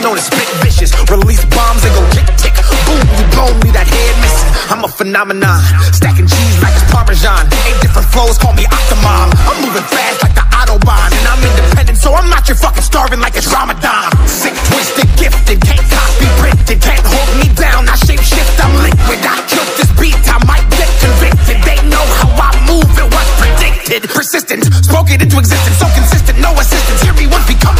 Known as spit vicious. Release bombs and go tick tick. Boom, you blow me that head missing. I'm a phenomenon. Stacking cheese like it's Parmesan. Eight different flows, call me Octomom. I'm moving fast like the Autobahn. And I'm independent, so I'm not your fucking starving like it's Ramadan. Sick, twisted, gifted. Can't copy, printed. Can't hold me down. I shape shift, I'm liquid. I killed this beat. I might get convicted. They know how I move. It was predicted. Persistent. Spoke it into existence. So consistent. No assistance. Hear me once become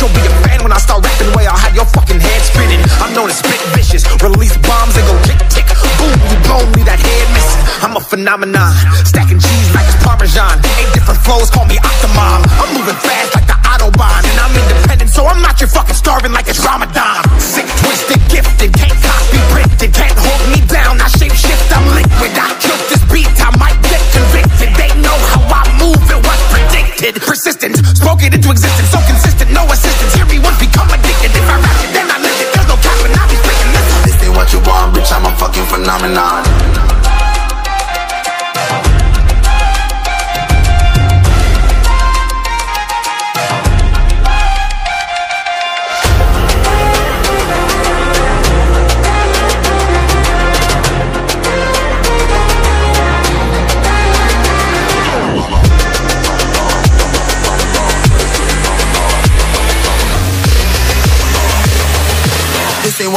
You'll be a fan when I start rapping. Way I'll have your fucking head spinning. I'm known as spit vicious. Release bombs and go tick tick. Boom, you blow me that head missing. I'm a phenomenon. Stacking cheese like it's Parmesan.